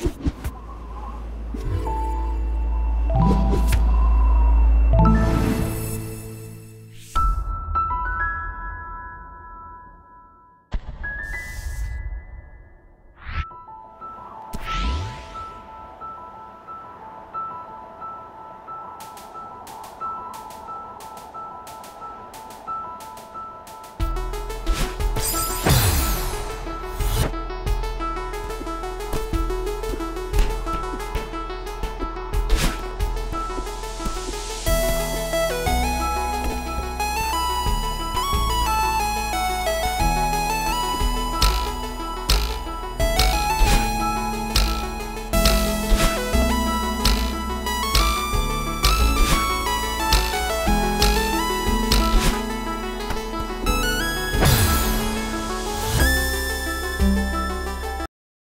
you